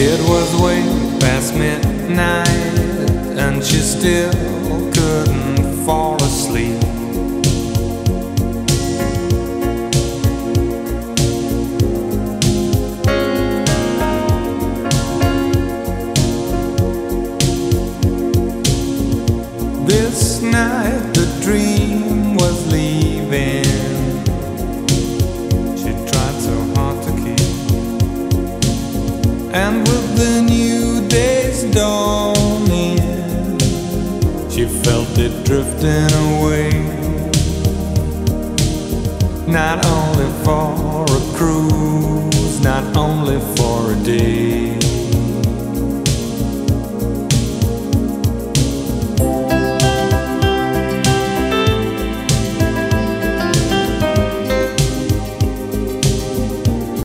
It was way past midnight, and she still couldn't fall asleep. This night And with the new day's dawning, she felt it drifting away. Not only for a cruise, not only for a day.